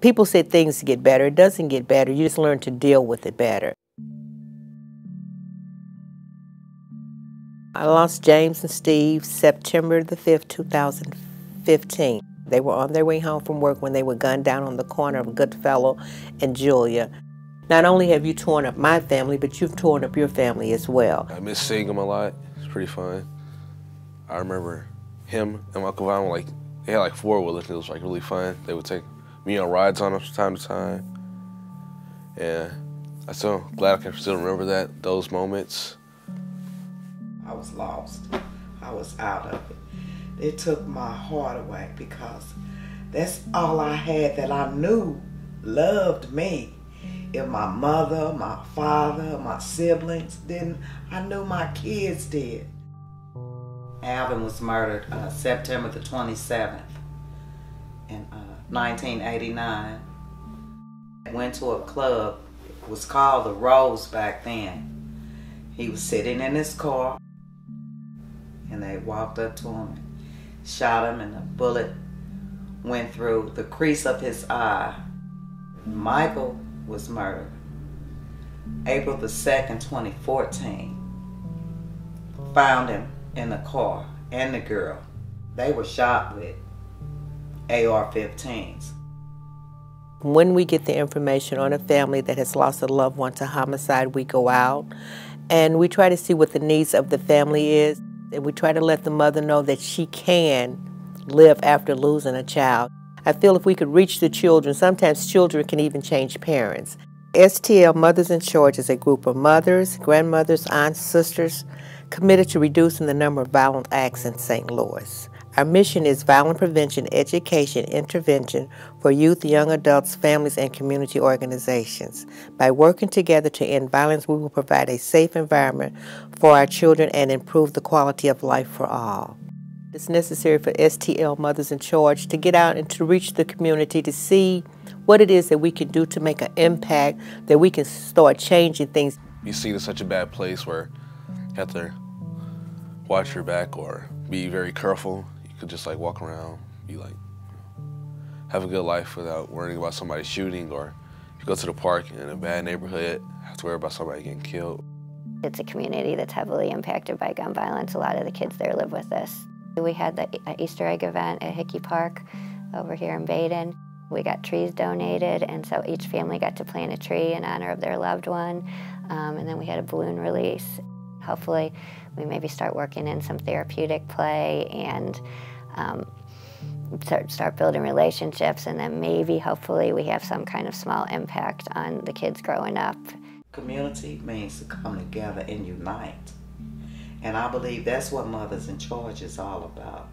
People say things get better. It doesn't get better. You just learn to deal with it better. I lost James and Steve September the 5th, 2015. They were on their way home from work when they were gunned down on the corner of Goodfellow and Julia. Not only have you torn up my family, but you've torn up your family as well. I miss seeing him a lot. It's pretty fun. I remember him and Uncle Vaughn were like, they had like four wheelers. It was like really fun. They would take me on rides on them from time to time. And I'm so glad I can still remember that, those moments. I was lost. I was out of it. It took my heart away because that's all I had that I knew loved me. If my mother, my father, my siblings didn't, I knew my kids did. Alvin was murdered uh, September the 27th in uh, 1989. Went to a club, it was called the Rose back then. He was sitting in his car and they walked up to him and shot him and a bullet went through the crease of his eye. Michael was murdered April the 2nd, 2014. Found him in the car and the girl. They were shot with AR-15s. When we get the information on a family that has lost a loved one to homicide, we go out and we try to see what the needs of the family is. And we try to let the mother know that she can live after losing a child. I feel if we could reach the children, sometimes children can even change parents. STL Mothers in Charge is a group of mothers, grandmothers, aunts, sisters committed to reducing the number of violent acts in St. Louis. Our mission is violent prevention, education, intervention for youth, young adults, families, and community organizations. By working together to end violence, we will provide a safe environment for our children and improve the quality of life for all. It's necessary for STL Mothers in Charge to get out and to reach the community to see what it is that we can do to make an impact, that we can start changing things. You see, it's such a bad place where you have to watch your back or be very careful could just like walk around, be like, have a good life without worrying about somebody shooting or you go to the park in a bad neighborhood, have to worry about somebody getting killed. It's a community that's heavily impacted by gun violence. A lot of the kids there live with this. We had the Easter egg event at Hickey Park over here in Baden. We got trees donated, and so each family got to plant a tree in honor of their loved one. Um, and then we had a balloon release. Hopefully, we maybe start working in some therapeutic play and um, start, start building relationships, and then maybe, hopefully, we have some kind of small impact on the kids growing up. Community means to come together and unite. And I believe that's what Mothers in Charge is all about.